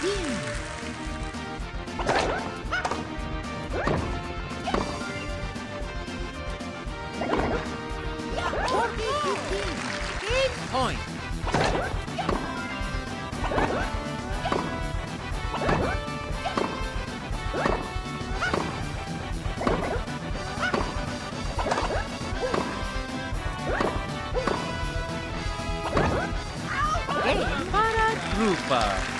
Game point! Game para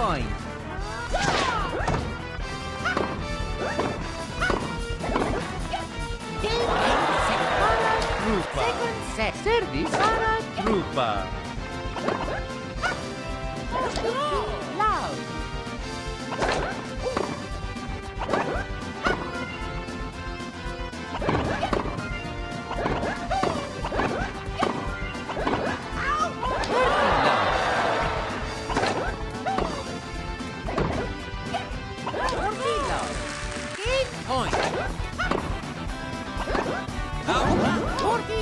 40. Set point. Set point. Second set. Service. Loud.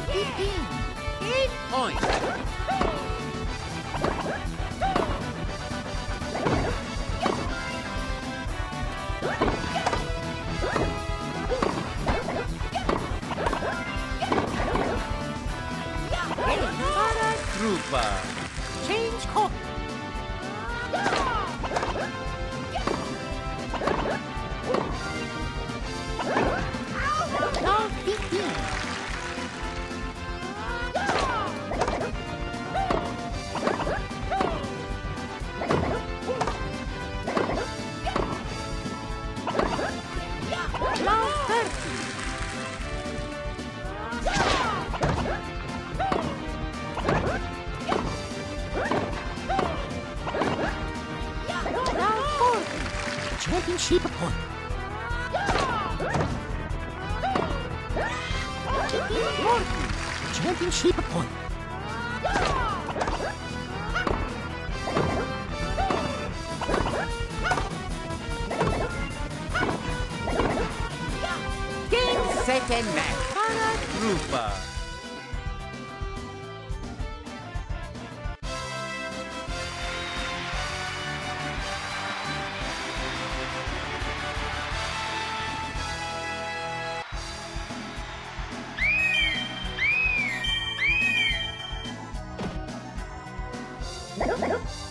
Eight point. Trooper. Change course. Championship point. Forty. Championship point. Second match, Paratroopa. Nope, nope.